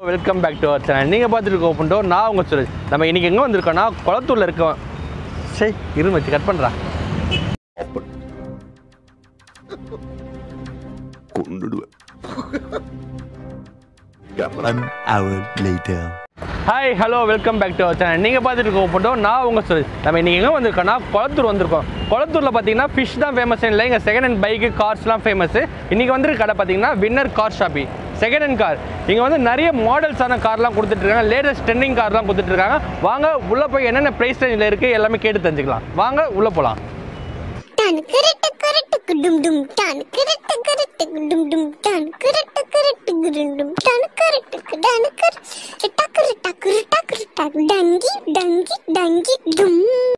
Welcome back to our channel நீங்கள் பார்த்துட்டு ஓப்பன்டோ நான் உங்கள் சுரேஷ். நம்ம இன்றைக்கி எங்கே வந்திருக்கோம்னா குளத்தூரில் இருக்கோம் சரி இரு மச்சி கட் பண்ணுறா கொண்டுடுவேன். Hi hello welcome back to our channel நீங்கள் பார்த்துட்டு இருக்க ஓப்பன்டோ நான் உங்கள் சுரேஷ். நம்ம இன்றைக்கி எங்கே வந்திருக்கோம்னா குளத்தூர் வந்திருக்கோம். குளத்தூரில் பார்த்தீங்கன்னா ஃபிஷ் தான் ஃபேமஸ் இல்லை இங்கே செகண்ட் ஹேண்ட் பைக்கு கார்ஸ்லாம் ஃபேமஸ் இன்றைக்கி வந்துருக்க கடை பார்த்தீங்கன்னா winner car shoppe second hand car இங்கே வந்து நிறைய மாடல்ஸான கார்லாம் கொடுத்துட்ருக்காங்க லேட்டஸ்ட் ட்ரெண்டிங் கார்லாம் கொடுத்துட்ருக்காங்க வாங்க உள்ளே போய் என்னென்ன ப்ரைஸ் ரேஞ்சில் இருக்குது எல்லாமே கேட்டு தெரிஞ்சுக்கலாம் வாங்க உள்ளே போகலாம் டான் கிரட்டு கிரட்டு டும் டும் டான் கிரட்டு கிரட்டு டும் டும் டான் கிரட்டு கிரட்டு டும் டும் டான் கிரட்டு டான் கிரட்டு டக்கு டக்கு டக்கு டக்கு டங்கி டங்கி டங்கி டும்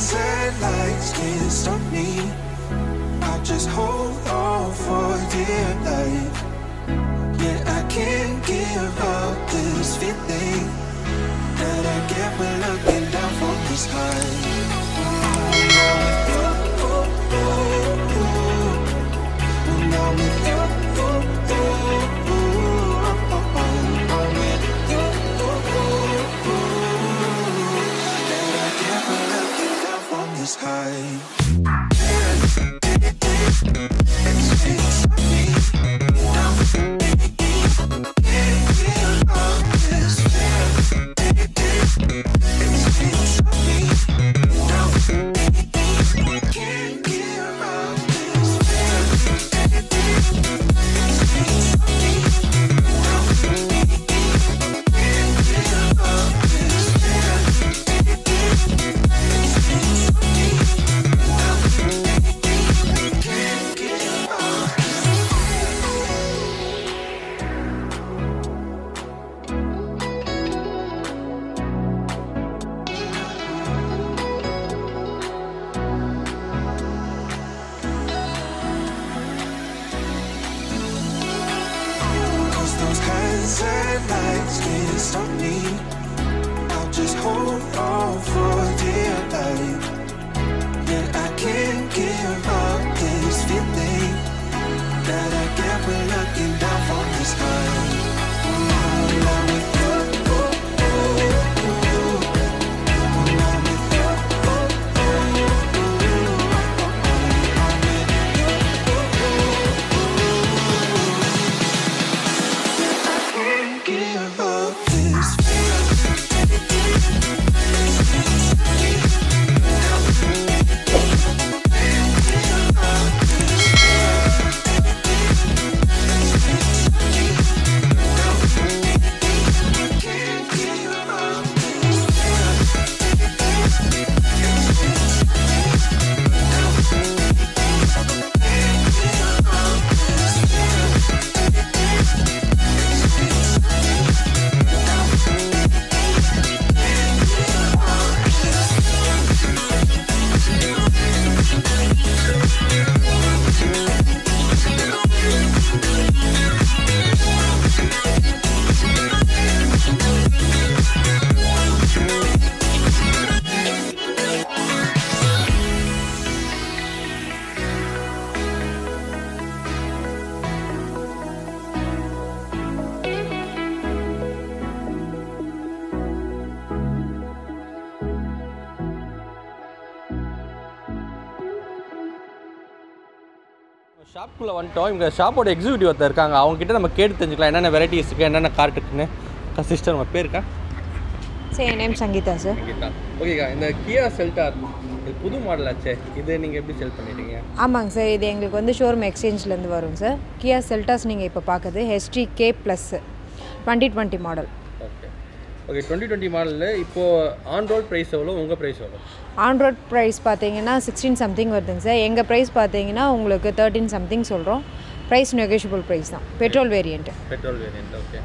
and lights can't stop me. I'll just hold on for dear life. Yeah, I can't give up this feeling that I get when looking down from this high. Lights can't stop me. I'll just hold on ஷாப்புக்குள்ளே வந்துட்டோம். இங்கே ஷாப்போட executive ஒருத்தர் இருக்காங்க. அவங்க கிட்ட நம்ம கேட்டு தெரிஞ்சுக்கலாம். என்னென்ன வெரைட்டிஸ் இருக்குது என்னென்ன கார்ட் இருக்குன்னு. சிஸ்டர் நம்ம பேர் இருக்கா? சரி என் நேம் சங்கீதா சார் ஓகேக்கா ஓகேக்கா இந்த கியா செல்டார் இது புது மாடல் ஆச்சே? இது நீங்கள் எப்படி செல் பண்ணிட்டீங்க? ஆமாங்க சார் இது எங்களுக்கு வந்து ஷோரூம் எக்ஸ்சேஞ்ச்லேருந்து வரும் சார் கியா செல்டாஸ் நீங்கள் இப்போ பார்க்குறது HT K plus twenty twenty model okay okay twenty twenty மாடலில் இப்போது ஆன் ரோட் ப்ரைஸ் எவ்வளோ உங்கள் ப்ரைஸ் எவ்வளோ ஆன் ரோட் ப்ரைஸ் பார்த்தீங்கன்னா சிக்ஸ்டீன் சம்திங் வருதுங்க சார். எங்கள் ப்ரைஸ் பார்த்தீங்கன்னா உங்களுக்கு தேர்ட்டின் சம்திங் சொல்கிறோம் ப்ரைஸ் நெகோஷியபிள் ப்ரைஸ் தான். Petrol variant petrol variant okay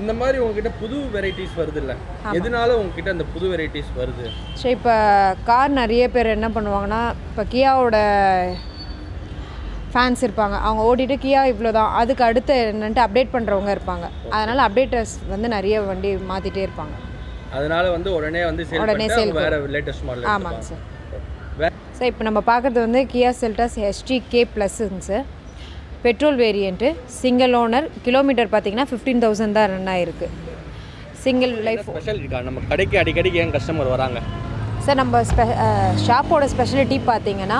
இந்த மாதிரி உங்ககிட்ட புது வெரைட்டிஸ் வருது இல்லை எதனால உங்ககிட்ட அந்த புது வெரைட்டிஸ் வருது? ஸோ இப்போ கார் நிறைய பேர் என்ன பண்ணுவாங்கன்னா இப்போ கியாவோட ஃபேன்ஸ் இருப்பாங்க. அவங்க ஓட்டிட்டு கியா இவ்வளோ தான் அதுக்கு அடுத்து என்னன்ட்டு அப்டேட் பண்ணுறவங்க இருப்பாங்க. அதனால் அப்டேட்டர்ஸ் வந்து நிறைய வண்டி மாற்றிட்டே இருப்பாங்க. அதனால வந்து உடனே வந்து சேல் அவங்க வேற லேட்டஸ்ட் மாடல் ஆமாங்க சார். சார் இப்போ நம்ம பார்க்குறது வந்து கியா செல்டாஸ் ஹெச்டி கே ப்ளஸ்ஸுங்க sir. Petrol variant single owner kilometre பார்த்தீங்கன்னா ஃபிஃப்டீன் தௌசண்ட் தான் ரன் ஆயிருக்கு. சிங்கிள் லைஃப் ஸ்பெஷல் இருக்கா? நம்ம கடைக்கு அடிக்கடிக்கு ஏன் கஸ்டமர் வராங்க? சார் நம்ம ஸ்பெ ஷாப்போட ஸ்பெஷாலிட்டி பார்த்தீங்கன்னா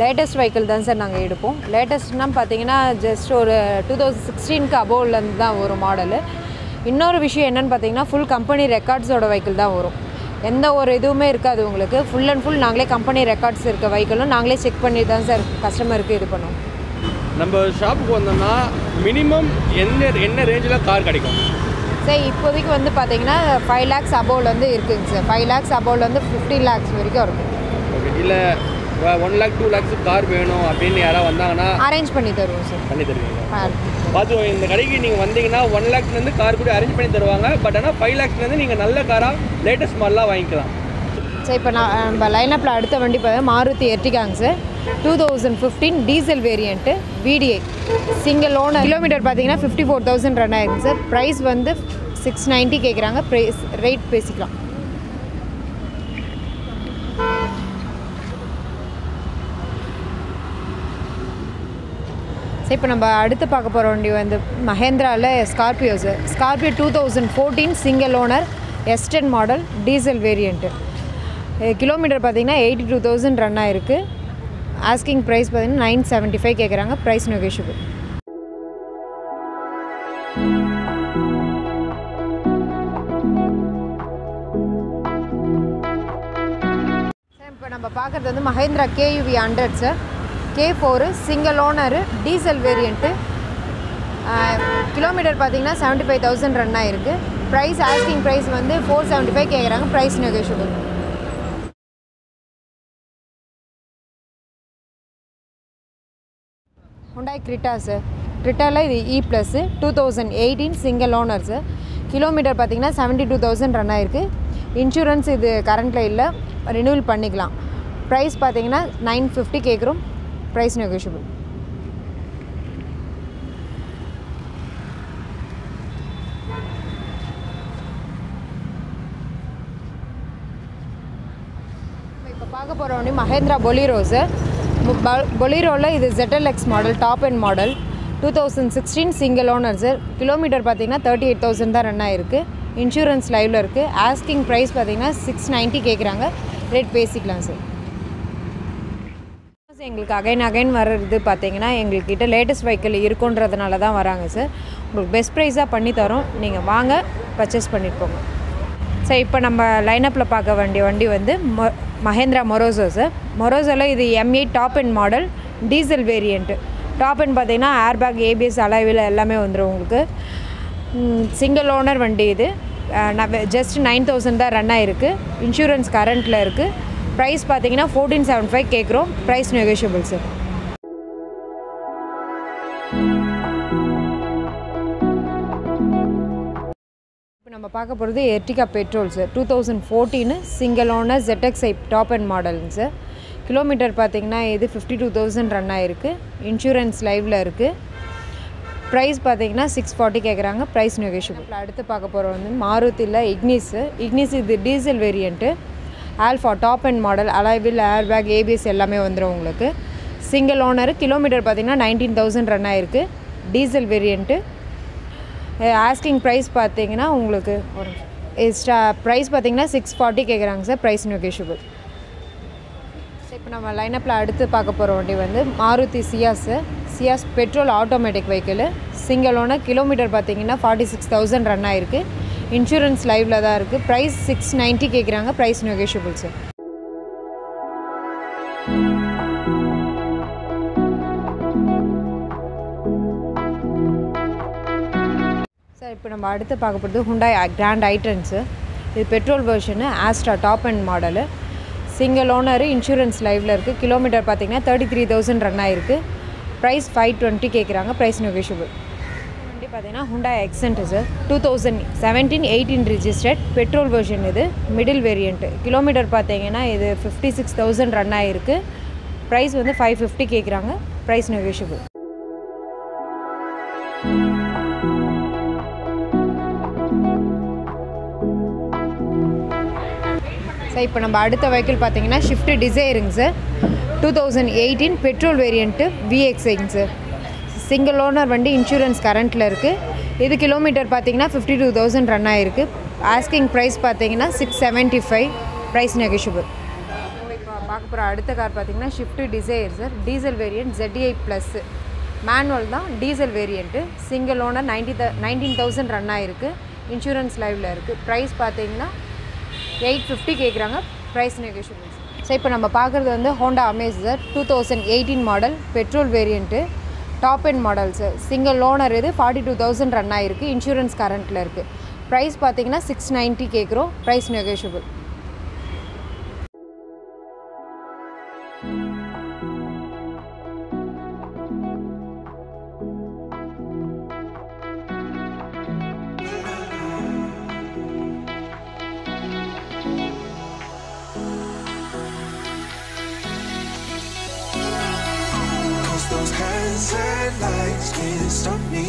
லேட்டஸ்ட் வெஹிக்கிள் தான் சார் நாங்கள் எடுப்போம். லேட்டஸ்ட்னா பார்த்தீங்கன்னா ஜஸ்ட் ஒரு டூ தௌசண்ட் சிக்ஸ்டீனுக்கு அபோவ்லேருந்து தான் வரும் மாடலு இன்னொரு விஷயம் என்னென்னு பார்த்தீங்கன்னா ஃபுல் கம்பெனி ரெக்கார்ட்ஸோட வெஹிக்கிள் தான் வரும். எந்த ஒரு இதுவுமே இருக்காது உங்களுக்கு. ஃபுல் அண்ட் ஃபுல் நாங்களே கம்பெனி ரெக்கார்ட்ஸ் இருக்க வெஹிக்கிளும் நாங்களே செக் பண்ணி தான் சார் கஸ்டமருக்கு இது பண்ணுவோம். நம்ம ஷாப்புக்கு வந்தோம்னா மினிமம் என்ன என்ன ரேஞ்சில் கார் கிடைக்கும்? சார் இப்போதைக்கு வந்து பார்த்தீங்கன்னா ஃபைவ் லேக்ஸ் அபோவில் வந்து இருக்குங்க சார் ஃபைவ் லேக்ஸ் அபோவில் வந்து ஃபிஃப்டீன் லேக்ஸ் வரைக்கும் இருக்கும். ஓகே இல்லை one lakh two lakhs car வேணும் அப்படின்னு யாராவது வந்தாங்கன்னா அரேஞ்ச் பண்ணி தருவோம் சார் பண்ணி தருவீங்க பார்த்து இந்த கடைக்கு நீங்கள் வந்தீங்கன்னா ஒன் லேக்ஸ்லேருந்து கார் கூட அரேஞ்ச் பண்ணி தருவாங்க. பட் ஆனால் ஃபைவ் லேக்ஸ்லேருந்து நீங்கள் நல்ல காராக லேட்டஸ்ட் மாடலாக வாங்கிக்கலாம். சார் இப்போ நான் நம்ம லைனப்பில் அடுத்த வண்டி பார்த்தா Maruti எர்டிகாங்க sir two thousand fifteen diesel variant VDI single owner kilometre பார்த்தீங்கன்னா ஃபிஃப்டி ஃபோர் தௌசண்ட் ரன் ஆயிருக்கு சார் ப்ரைஸ் வந்து சிக்ஸ் நைன்ட்டி கேட்குறாங்க ப்ரைஸ் ரேட் பேசிக்கலாம். சார் இப்போ நம்ம அடுத்து பார்க்க போகிற வண்டி வந்து மஹேந்திராவில் Scorpio Scorpio two thousand fourteen single owner S ten model diesel variant kilometre பார்த்தீங்கன்னா எயிட்டி டூ தௌசண்ட் ரன் ஆயிருக்கு. ஆஸ்கிங் ப்ரைஸ் பார்த்தீங்கன்னா நைன் செவன்ட்டி ஃபைவ் கேட்குறாங்க ப்ரைஸ் நெகோஷியபிள் சார் இப்போ நம்ம பார்க்குறது வந்து Mahindra KUV hundred sir K four single owner diesel variant kilometre பார்த்தீங்கன்னா seventy five thousand run ஆயிருக்கு. ப்ரைஸ் ஆஸ்கிங் ப்ரைஸ் வந்து ஃபோர் செவன்ட்டி ஃபைவ் கேட்குறாங்க price negotiable Hyundai Creta sir கிரிட்டாவில் இது E plus two thousand eighteen single owner sir kilometre பார்த்தீங்கன்னா seventy two thousand run ஆயிருக்கு. Insurance இது கரண்ட்டில் இல்லை. ரினியூவல் பண்ணிக்கலாம். ப்ரைஸ் பார்த்தீங்கன்னா நைன் ஃபிஃப்டி கேட்குறோம் ப்ரைஸ் negotiable. இப்போ பார்க்க போகிற வண்டி மஹேந்திரா பொலிரோ சார் பொலிரோவில் இது ZLX model top end model two thousand sixteen single owner sir kilometre பார்த்தீங்கன்னா தேர்ட்டி எயிட் தௌசண்ட் தான் ரன் ஆயிருக்கு. இன்சூரன்ஸ் லைவில் இருக்குது ஆஸ்கிங் ப்ரைஸ் பார்த்தீங்கன்னா சிக்ஸ் நைன்ட்டி கேட்குறாங்க ரேட் பேசிக்கலாம் சார் எங்களுக்கு அகைன் அகைன் வர்றது பார்த்தீங்கன்னா எங்கள்கிட்ட லேட்டஸ்ட் வெஹிக்கிள் இருக்குன்றதுனால தான் வராங்க சார் உங்களுக்கு பெஸ்ட் ப்ரைஸாக பண்ணி தரோம். நீங்கள் வாங்க பர்ச்சேஸ் பண்ணிட்டு போங்க. சார் இப்போ நம்ம லைனப்பில் பார்க்க வேண்டிய வண்டி வந்து மொ மஹேந்திரா மொரோசோ சார் மொரோசோவில் இது M A top end model diesel variant top end பார்த்தீங்கன்னா ஏர்பேக் ஏபிஎஸ் அலைவில் எல்லாமே வந்துடும் உங்களுக்கு. சிங்கிள் ஓனர் வண்டி இது. ஜஸ்ட் நைன் தௌசண்ட் தான் ரன் ஆகிருக்கு இன்சூரன்ஸ் கரண்ட்டில் இருக்குது ப்ரைஸ் பார்த்தீங்கன்னா ஃபோர்டீன் செவன் ஃபைவ் கேட்குறோம். ப்ரைஸ் நெகோஷியபிள் சார் இப்போ நம்ம பார்க்க போகிறது Ertiga petrol sir two thousand fourteen single owner ஐப் டாப் அண்ட் மாடலுங்க சார் கிலோமீட்டர் பார்த்தீங்கன்னா இது ஃபிஃப்டி டூ தௌசண்ட் ரன் ஆகிருக்கு இன்சூரன்ஸ் லைவில் இருக்குது ப்ரைஸ் பார்த்தீங்கன்னா சிக்ஸ் ஃபார்ட்டி கேட்குறாங்க ப்ரைஸ் நெகோஷியபிள் அடுத்து பார்க்க போகிற வந்து மாருதியில் இக்னிஸ் இக்னிஸ் இது diesel variant alpha top end model அலைவில் airbag ABS எல்லாமே வந்துடும் உங்களுக்கு. சிங்கிள் ஓனர் கிலோமீட்டர் பார்த்தீங்கன்னா நைன்டீன் தௌசண்ட் ரன் ஆயிருக்கு. டீசல் வேரியண்ட்டு ஆஸ்கிங் ப்ரைஸ் பார்த்தீங்கன்னா உங்களுக்கு ஒரு ஸ்டா ப்ரைஸ் பார்த்தீங்கன்னா சிக்ஸ் ஃபார்ட்டி கேட்குறாங்க சார் ப்ரைஸ் நெகோஷியபிள் இப்போ நம்ம லைனப்பில் அடுத்து பார்க்க போகிற வண்டி வந்து Maruti Ciaz Ciaz petrol automatic vehicle single owner kilometre பார்த்தீங்கன்னா ஃபார்ட்டி சிக்ஸ் தௌசண்ட் ரன் ஆயிருக்கு. இன்சூரன்ஸ் லைவில் தான் இருக்குது ப்ரைஸ் சிக்ஸ் நைன்ட்டி கேட்குறாங்க ப்ரைஸ் நெகோஷியபிள் சார் சார் இப்போ நம்ம அடுத்து பார்க்க போகிறது ஹுண்டாய் கிராண்ட் ஐட்டன்ஸு இது petrol version Astra top end model single owner insurance லைவில் இருக்குது கிலோமீட்டர் பார்த்தீங்கன்னா தேர்ட்டி த்ரீ தௌசண்ட் ரன் ஆயிருக்கு. ப்ரைஸ் ஃபைவ் டுவெண்ட்டி கேட்குறாங்க ப்ரைஸ் நெகோஷியபிள் வண்டி பார்த்தீங்கன்னா Hyundai Xcent sir two thousand seventeen eighteen registered petrol version இது. Middle variant kilometre பார்த்தீங்கன்னா இது ஃபிஃப்டி சிக்ஸ் தௌசண்ட் ரன் ஆகிருக்கு ப்ரைஸ் வந்து ஃபைவ் ஃபிஃப்டி கேட்குறாங்க ப்ரைஸ் நெகோஷியபிள் சார் இப்போ நம்ம அடுத்த வெஹிக்கிள் பார்த்தீங்கன்னா Swift டிசைருங்க sir two thousand eighteen petrol variant விஎக்ஸைங்க sir single owner வண்டி இன்சூரன்ஸ் கரண்ட்டில் இருக்குது இது கிலோமீட்டர் பார்த்தீங்கன்னா ஃபிஃப்டி டூ தௌசண்ட் ரன் ஆகிருக்கு ஆஸ்கிங் ப்ரைஸ் பார்த்தீங்கன்னா சிக்ஸ் செவன்ட்டி ஃபைவ் ப்ரைஸ் இப்போ பார்க்க போகிற அடுத்த கார் பார்த்தீங்கன்னா Swift Dzire sir diesel variant ZDI plus manual தான் diesel variant single owner ninety the nineteen thousand run ஆகிருக்கு இன்சூரன்ஸ் லைவில் இருக்குது ப்ரைஸ் பார்த்தீங்கன்னா எயிட் ஃபிஃப்டி கேட்குறாங்க ப்ரைஸ் நெகோஷியபிள் ஸோ இப்போ நம்ம பார்க்குறது வந்து Honda Amaze sir two thousand eighteen model petrol variant top and models. Single owner இது ஃபார்ட்டி டூ தௌசண்ட் ரன் ஆகிருக்கு இன்சூரன்ஸ் கரண்ட்டில் இருக்குது ப்ரைஸ் பார்த்தீங்கன்னா சிக்ஸ் நைன்ட்டி கேட்குறோம் price negotiable lights can't stop me.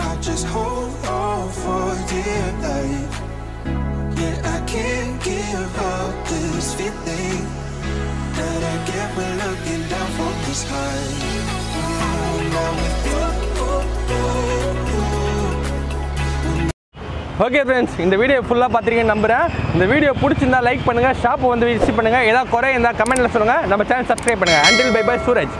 I just hold on for dear life. Yeah, I can't give up this feeling that I get when looking down from the sky. Now with okay friends இந்த video ஃபுல்லாக பார்த்துருக்கீங்கன்னு நம்புகிறேன் இந்த video பிடிச்சிருந்தா like பண்ணுங்கள் ஷாப்பை வந்து visit பண்ணுங்கள் ஏதாவது குறை இருந்தால் கமெண்ட்டில் சொல்லுங்கள் நம்ம சேனல் சப்ஸ்கிரைப் பண்ணுங்கள் அண்டில் பை பை சூரஜ்